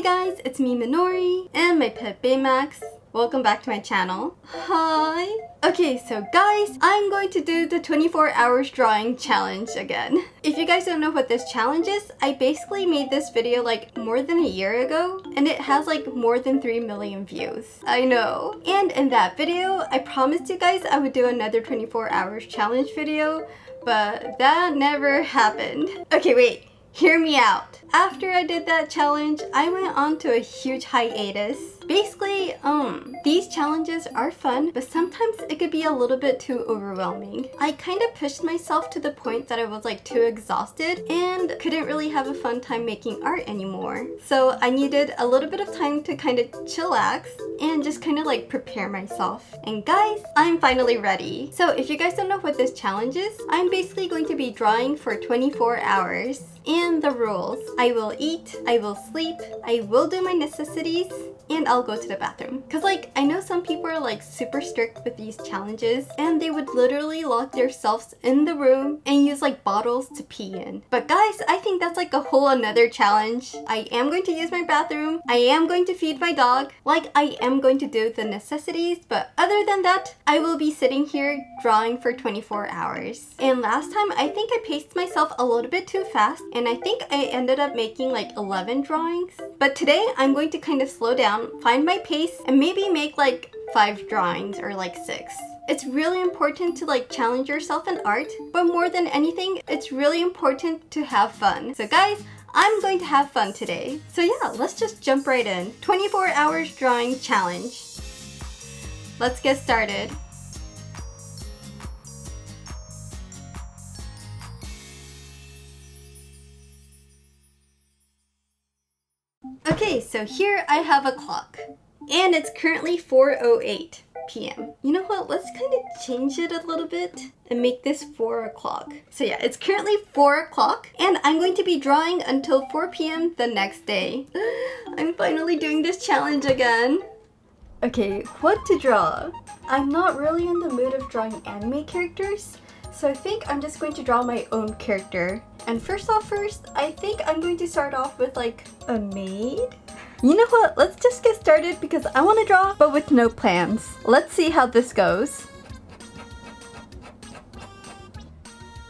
Hey guys, it's me Minori and my pet Baymax. Welcome back to my channel. Hi! Okay, so guys, I'm going to do the 24 hours drawing challenge again. If you guys don't know what this challenge is, I basically made this video like more than a year ago and it has like more than 3 million views. I know. And in that video, I promised you guys I would do another 24 hours challenge video, but that never happened. Okay, wait. Hear me out. After I did that challenge, I went on to a huge hiatus. Basically, um, these challenges are fun, but sometimes it could be a little bit too overwhelming. I kind of pushed myself to the point that I was like too exhausted and couldn't really have a fun time making art anymore. So I needed a little bit of time to kind of chillax and just kind of like prepare myself. And guys, I'm finally ready. So if you guys don't know what this challenge is, I'm basically going to be drawing for 24 hours. And the rules. I will eat, I will sleep, I will do my necessities, and I'll go to the bathroom. Cause like, I know some people are like super strict with these challenges and they would literally lock themselves in the room and use like bottles to pee in. But guys, I think that's like a whole another challenge. I am going to use my bathroom, I am going to feed my dog, like I am going to do the necessities, but other than that, I will be sitting here drawing for 24 hours. And last time, I think I paced myself a little bit too fast and I think I ended up making like 11 drawings. But today, I'm going to kind of slow down, find my pace, and maybe make like five drawings or like six. It's really important to like challenge yourself in art, but more than anything, it's really important to have fun. So guys, I'm going to have fun today. So yeah, let's just jump right in. 24 hours drawing challenge. Let's get started. Okay, so here I have a clock. And it's currently 4.08 p.m. You know what, let's kind of change it a little bit and make this 4 o'clock. So yeah, it's currently 4 o'clock and I'm going to be drawing until 4 p.m. the next day. I'm finally doing this challenge again. Okay, what to draw? I'm not really in the mood of drawing anime characters, so I think I'm just going to draw my own character. And first off first, I think I'm going to start off with like a maid. You know what, let's just get started because I want to draw but with no plans. Let's see how this goes.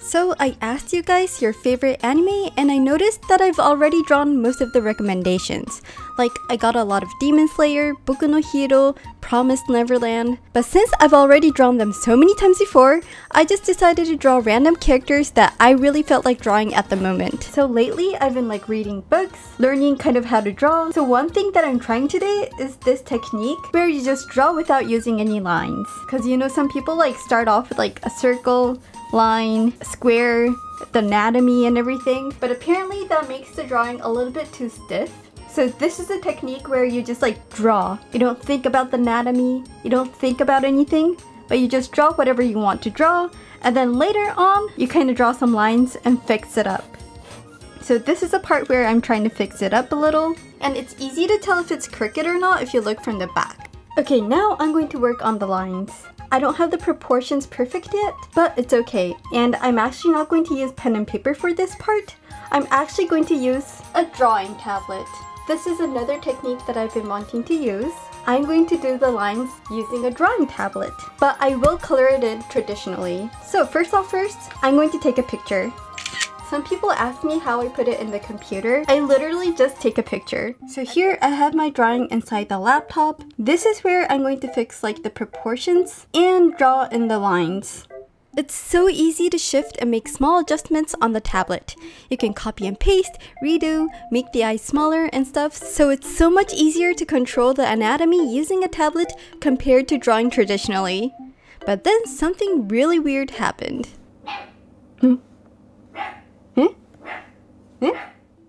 So I asked you guys your favorite anime and I noticed that I've already drawn most of the recommendations. Like I got a lot of Demon Slayer, Boku no Hero, Promised Neverland. But since I've already drawn them so many times before, I just decided to draw random characters that I really felt like drawing at the moment. So lately I've been like reading books, learning kind of how to draw. So one thing that I'm trying today is this technique where you just draw without using any lines. Cause you know some people like start off with like a circle, line, square, the anatomy and everything. But apparently that makes the drawing a little bit too stiff. So this is a technique where you just like draw. You don't think about the anatomy, you don't think about anything, but you just draw whatever you want to draw. And then later on, you kind of draw some lines and fix it up. So this is a part where I'm trying to fix it up a little. And it's easy to tell if it's crooked or not if you look from the back. Okay, now I'm going to work on the lines. I don't have the proportions perfect yet, but it's okay. And I'm actually not going to use pen and paper for this part. I'm actually going to use a drawing tablet. This is another technique that I've been wanting to use. I'm going to do the lines using a drawing tablet, but I will color it in traditionally. So first off first, I'm going to take a picture. Some people ask me how I put it in the computer. I literally just take a picture. So here I have my drawing inside the laptop. This is where I'm going to fix like the proportions and draw in the lines. It's so easy to shift and make small adjustments on the tablet. You can copy and paste, redo, make the eyes smaller and stuff, so it's so much easier to control the anatomy using a tablet compared to drawing traditionally. But then something really weird happened. Hmm? Eh?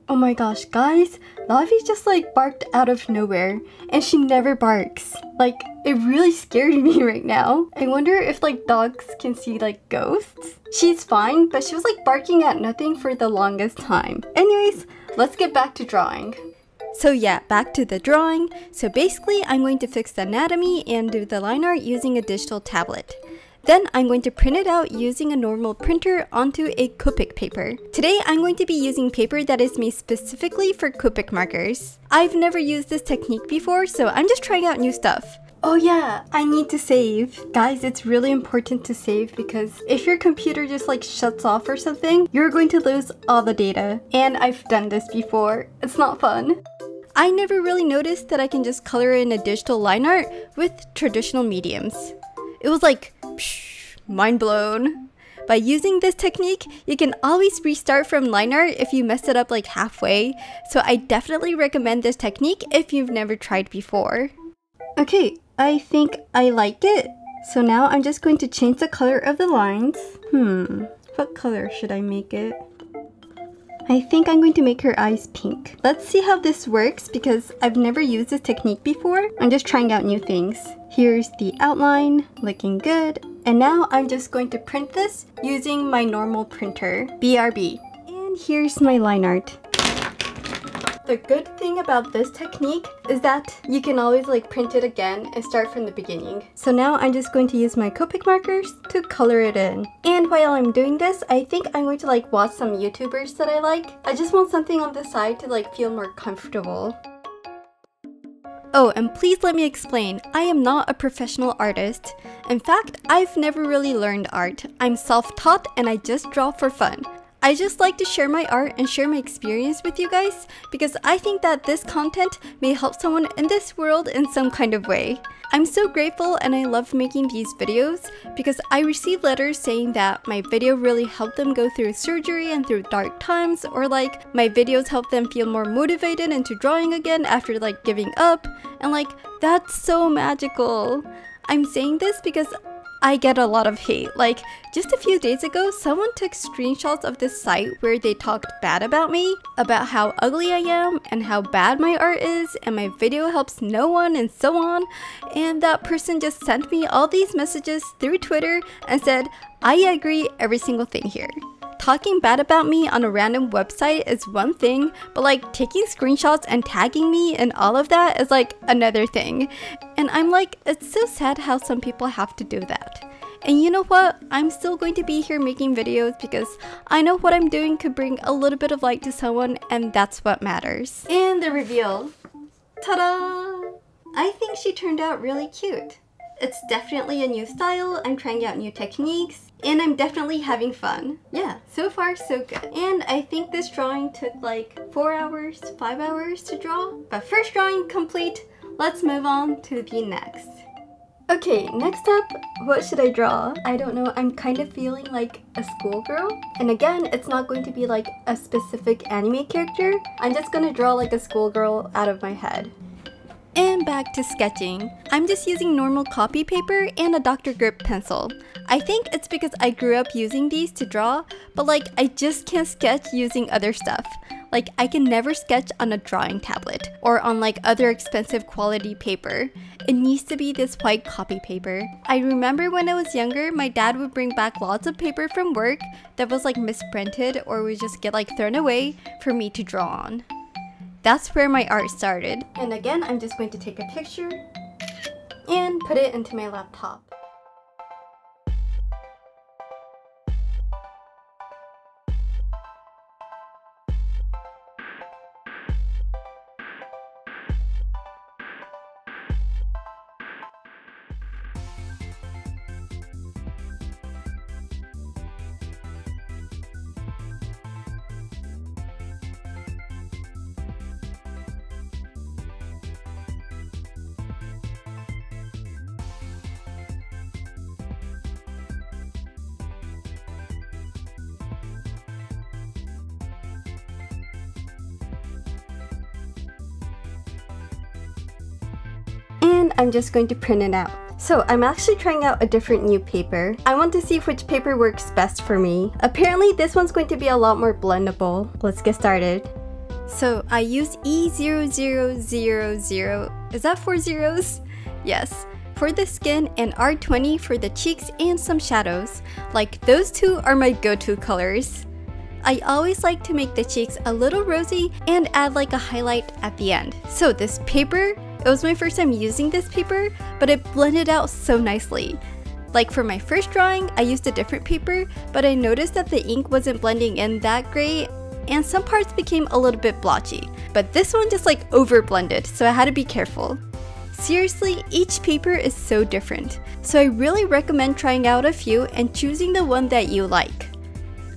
Oh my gosh, guys, Lavi just like barked out of nowhere and she never barks. Like, it really scared me right now. I wonder if like dogs can see like ghosts? She's fine, but she was like barking at nothing for the longest time. Anyways, let's get back to drawing. So yeah, back to the drawing. So basically, I'm going to fix the anatomy and do the line art using a digital tablet. Then I'm going to print it out using a normal printer onto a Copic paper. Today I'm going to be using paper that is made specifically for Copic markers. I've never used this technique before, so I'm just trying out new stuff. Oh yeah, I need to save. Guys, it's really important to save because if your computer just like shuts off or something, you're going to lose all the data. And I've done this before. It's not fun. I never really noticed that I can just color in a digital line art with traditional mediums. It was like, psh, mind blown. By using this technique, you can always restart from line art if you mess it up like halfway, so I definitely recommend this technique if you've never tried before. Okay, I think I like it. So now I'm just going to change the color of the lines. Hmm, what color should I make it? I think I'm going to make her eyes pink. Let's see how this works because I've never used this technique before. I'm just trying out new things. Here's the outline, looking good. And now I'm just going to print this using my normal printer, BRB. And here's my line art. The good thing about this technique is that you can always like print it again and start from the beginning. So now I'm just going to use my Copic markers to color it in. And while I'm doing this, I think I'm going to like watch some YouTubers that I like. I just want something on the side to like feel more comfortable. Oh, and please let me explain, I am not a professional artist. In fact, I've never really learned art. I'm self-taught and I just draw for fun. I just like to share my art and share my experience with you guys because I think that this content may help someone in this world in some kind of way. I'm so grateful and I love making these videos because I receive letters saying that my video really helped them go through surgery and through dark times or like my videos help them feel more motivated into drawing again after like giving up and like that's so magical. I'm saying this because I get a lot of hate. Like, just a few days ago, someone took screenshots of this site where they talked bad about me, about how ugly I am, and how bad my art is, and my video helps no one, and so on. And that person just sent me all these messages through Twitter and said, I agree every single thing here talking bad about me on a random website is one thing, but like taking screenshots and tagging me and all of that is like another thing. And I'm like, it's so sad how some people have to do that. And you know what? I'm still going to be here making videos because I know what I'm doing could bring a little bit of light to someone and that's what matters. And the reveal. Ta-da! I think she turned out really cute. It's definitely a new style, I'm trying out new techniques, and I'm definitely having fun. Yeah, so far so good. And I think this drawing took like 4 hours, 5 hours to draw. But first drawing complete, let's move on to the next. Okay, next up, what should I draw? I don't know, I'm kind of feeling like a schoolgirl. And again, it's not going to be like a specific anime character. I'm just gonna draw like a schoolgirl out of my head. And back to sketching. I'm just using normal copy paper and a Dr. Grip pencil. I think it's because I grew up using these to draw, but like I just can't sketch using other stuff. Like I can never sketch on a drawing tablet or on like other expensive quality paper. It needs to be this white copy paper. I remember when I was younger, my dad would bring back lots of paper from work that was like misprinted or would just get like thrown away for me to draw on. That's where my art started. And again, I'm just going to take a picture and put it into my laptop. I'm just going to print it out. So I'm actually trying out a different new paper. I want to see which paper works best for me. Apparently this one's going to be a lot more blendable. Let's get started. So I use E0000. Is that four zeros? Yes. For the skin and R20 for the cheeks and some shadows. Like those two are my go-to colors. I always like to make the cheeks a little rosy and add like a highlight at the end. So this paper it was my first time using this paper, but it blended out so nicely. Like for my first drawing, I used a different paper, but I noticed that the ink wasn't blending in that great and some parts became a little bit blotchy. But this one just like over blended, so I had to be careful. Seriously, each paper is so different, so I really recommend trying out a few and choosing the one that you like.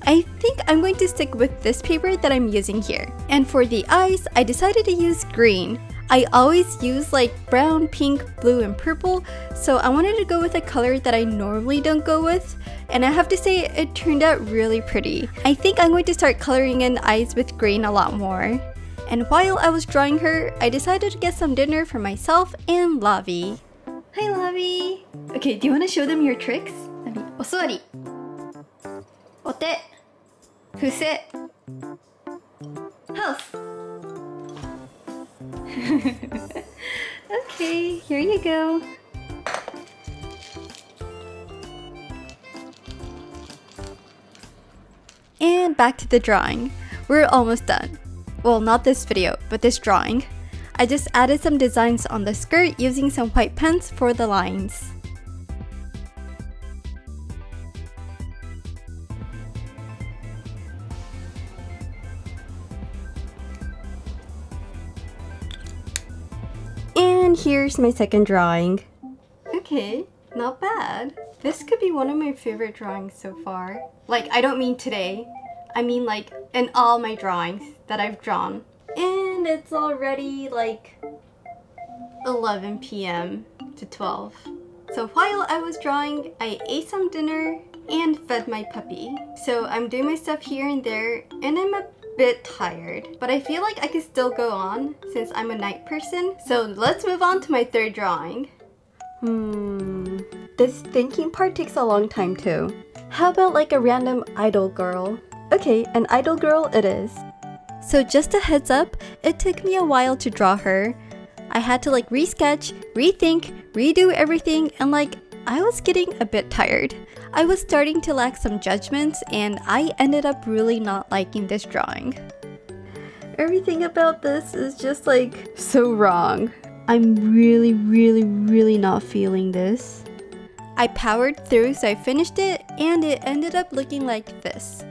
I think I'm going to stick with this paper that I'm using here. And for the eyes, I decided to use green. I always use like brown, pink, blue, and purple, so I wanted to go with a color that I normally don't go with, and I have to say it turned out really pretty. I think I'm going to start coloring in eyes with green a lot more. And while I was drawing her, I decided to get some dinner for myself and Lavi. Hi Lavi! Okay, do you want to show them your tricks? Let me... Osori! Oh, Ote! 伏せ health okay, here you go. And back to the drawing. We're almost done. Well, not this video, but this drawing. I just added some designs on the skirt using some white pens for the lines. Here's my second drawing. Okay, not bad. This could be one of my favorite drawings so far. Like, I don't mean today. I mean like in all my drawings that I've drawn. And it's already like 11 p.m. to 12. So while I was drawing, I ate some dinner and fed my puppy. So I'm doing my stuff here and there and I'm a bit tired, but I feel like I could still go on since I'm a night person. So let's move on to my third drawing. Hmm, this thinking part takes a long time too. How about like a random idol girl? Okay, an idol girl it is. So just a heads up, it took me a while to draw her. I had to like resketch, rethink, redo everything, and like I was getting a bit tired. I was starting to lack some judgments and I ended up really not liking this drawing. Everything about this is just like so wrong. I'm really, really, really not feeling this. I powered through so I finished it and it ended up looking like this.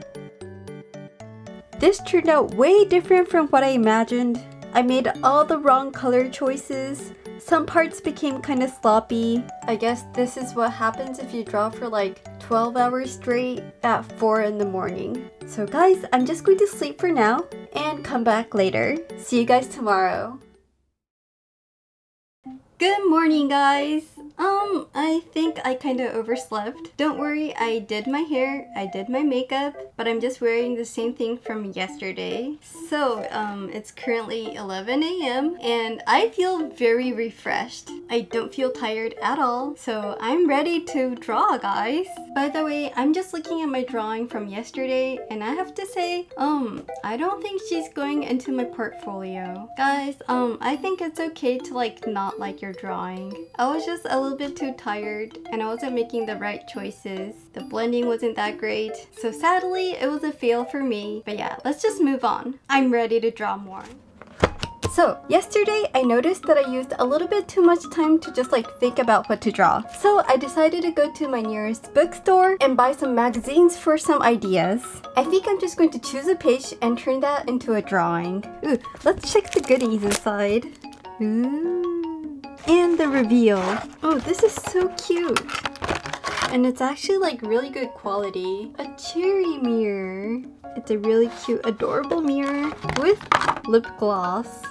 This turned out way different from what I imagined. I made all the wrong color choices. Some parts became kind of sloppy. I guess this is what happens if you draw for like 12 hours straight at 4 in the morning. So guys, I'm just going to sleep for now and come back later. See you guys tomorrow. Good morning guys! Um, I think I kinda overslept. Don't worry, I did my hair, I did my makeup, but I'm just wearing the same thing from yesterday. So, um, it's currently 11 a.m. and I feel very refreshed. I don't feel tired at all, so I'm ready to draw, guys. By the way, I'm just looking at my drawing from yesterday and I have to say, um, I don't think she's going into my portfolio. Guys, um, I think it's okay to like not like your drawing. I was just a little bit too tired and I wasn't making the right choices. The blending wasn't that great. So sadly, it was a fail for me. But yeah, let's just move on. I'm ready to draw more. So, yesterday I noticed that I used a little bit too much time to just like think about what to draw. So I decided to go to my nearest bookstore and buy some magazines for some ideas. I think I'm just going to choose a page and turn that into a drawing. Ooh, let's check the goodies inside. Ooh and the reveal. Oh, this is so cute. And it's actually like really good quality. A cherry mirror. It's a really cute, adorable mirror with lip gloss.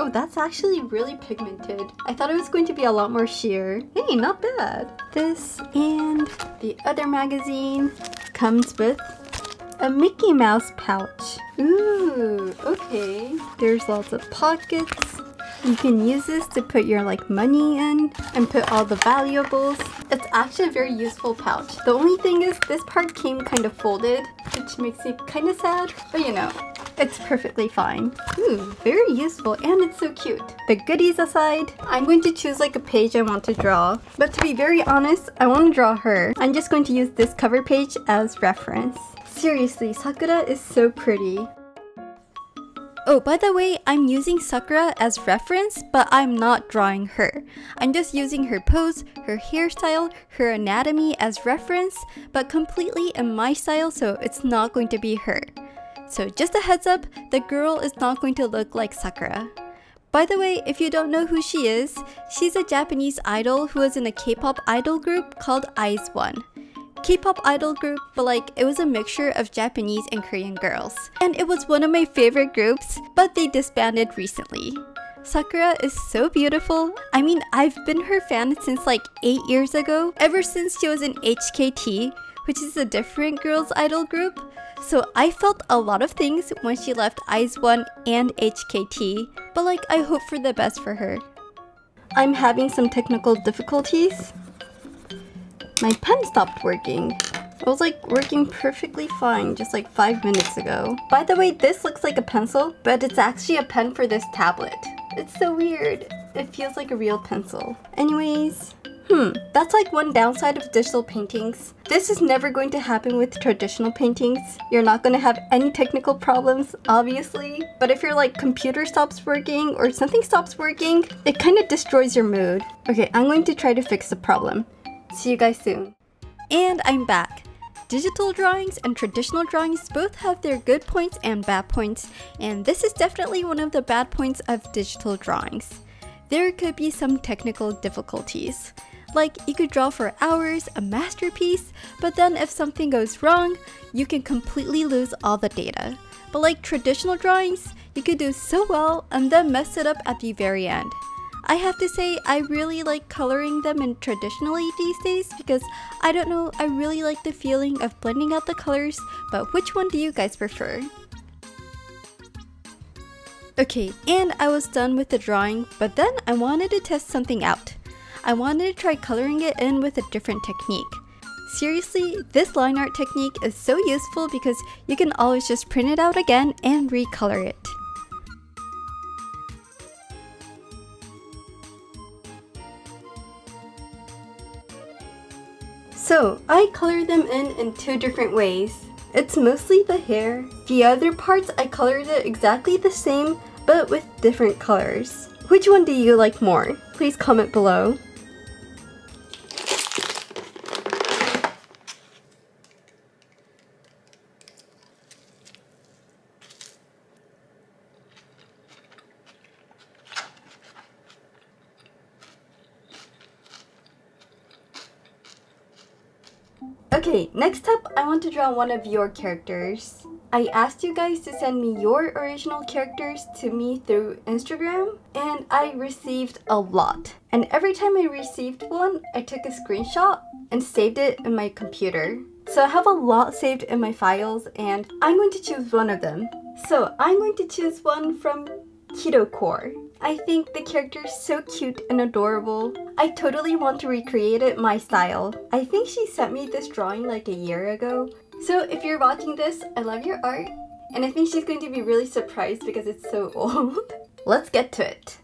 Oh, that's actually really pigmented. I thought it was going to be a lot more sheer. Hey, not bad. This and the other magazine comes with a Mickey Mouse pouch. Ooh, okay. There's lots of pockets you can use this to put your like money in and put all the valuables. It's actually a very useful pouch. The only thing is this part came kind of folded, which makes me kind of sad, but you know, it's perfectly fine. Ooh, very useful and it's so cute. The goodies aside, I'm going to choose like a page I want to draw. But to be very honest, I want to draw her. I'm just going to use this cover page as reference. Seriously, Sakura is so pretty. Oh, by the way, I'm using Sakura as reference, but I'm not drawing her. I'm just using her pose, her hairstyle, her anatomy as reference, but completely in my style, so it's not going to be her. So just a heads up, the girl is not going to look like Sakura. By the way, if you don't know who she is, she's a Japanese idol who was in a K-pop idol group called IZ*ONE. K-pop idol group, but like it was a mixture of Japanese and Korean girls. And it was one of my favorite groups, but they disbanded recently. Sakura is so beautiful. I mean, I've been her fan since like 8 years ago, ever since she was in HKT, which is a different girls idol group. So I felt a lot of things when she left IZ*ONE and HKT, but like I hope for the best for her. I'm having some technical difficulties. My pen stopped working. It was like working perfectly fine just like 5 minutes ago. By the way, this looks like a pencil, but it's actually a pen for this tablet. It's so weird. It feels like a real pencil. Anyways, Hmm, that's like one downside of digital paintings. This is never going to happen with traditional paintings. You're not going to have any technical problems, obviously. But if your like computer stops working or something stops working, it kind of destroys your mood. Okay, I'm going to try to fix the problem. See you guys soon. And I'm back. Digital drawings and traditional drawings both have their good points and bad points, and this is definitely one of the bad points of digital drawings. There could be some technical difficulties. Like, you could draw for hours, a masterpiece, but then if something goes wrong, you can completely lose all the data. But like traditional drawings, you could do so well and then mess it up at the very end. I have to say, I really like coloring them in traditionally these days because I don't know, I really like the feeling of blending out the colors, but which one do you guys prefer? Okay, and I was done with the drawing, but then I wanted to test something out. I wanted to try coloring it in with a different technique. Seriously, this line art technique is so useful because you can always just print it out again and recolor it. So, I color them in in two different ways. It's mostly the hair. The other parts I colored it exactly the same, but with different colors. Which one do you like more? Please comment below. Okay, next up, I want to draw one of your characters. I asked you guys to send me your original characters to me through Instagram, and I received a lot. And every time I received one, I took a screenshot and saved it in my computer. So I have a lot saved in my files, and I'm going to choose one of them. So I'm going to choose one from Keto Core. I think the character is so cute and adorable. I totally want to recreate it my style. I think she sent me this drawing like a year ago. So if you're watching this, I love your art. And I think she's going to be really surprised because it's so old. Let's get to it.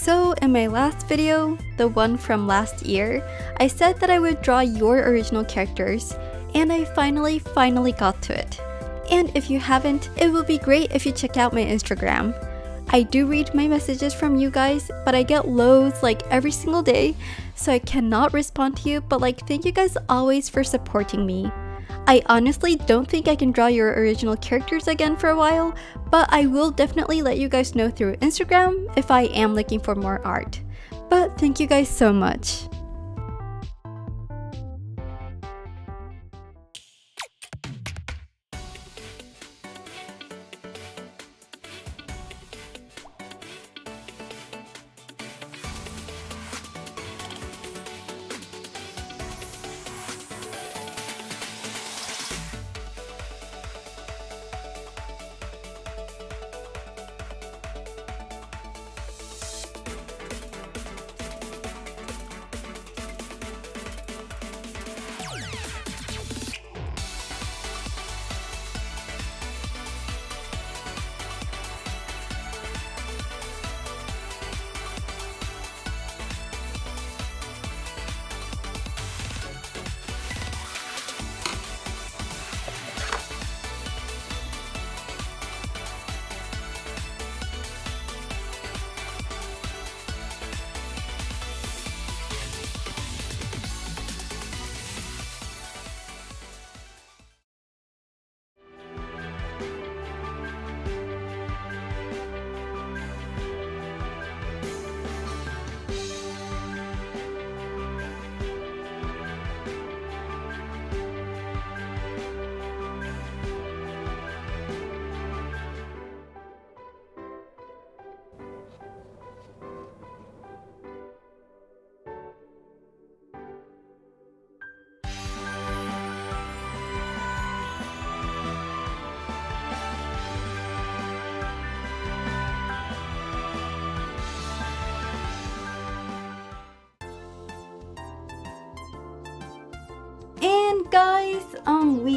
So in my last video, the one from last year, I said that I would draw your original characters, and I finally, finally got to it. And if you haven't, it will be great if you check out my Instagram. I do read my messages from you guys, but I get loads like every single day, so I cannot respond to you, but like thank you guys always for supporting me. I honestly don't think I can draw your original characters again for a while, but I will definitely let you guys know through Instagram if I am looking for more art. But thank you guys so much.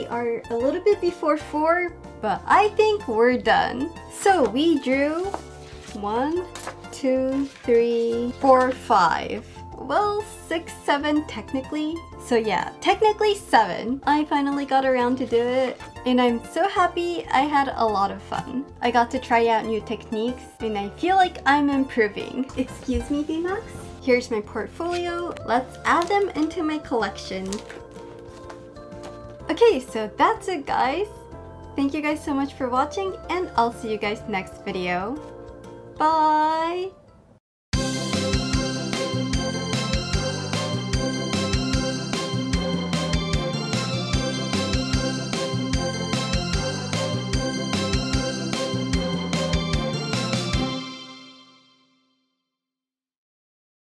We are a little bit before 4, but I think we're done. So we drew one, two, three, four, five. Well, six, seven technically. So yeah, technically seven. I finally got around to do it and I'm so happy I had a lot of fun. I got to try out new techniques and I feel like I'm improving. Excuse me, Baymax? Here's my portfolio. Let's add them into my collection. Okay, so that's it guys. Thank you guys so much for watching and I'll see you guys next video. Bye!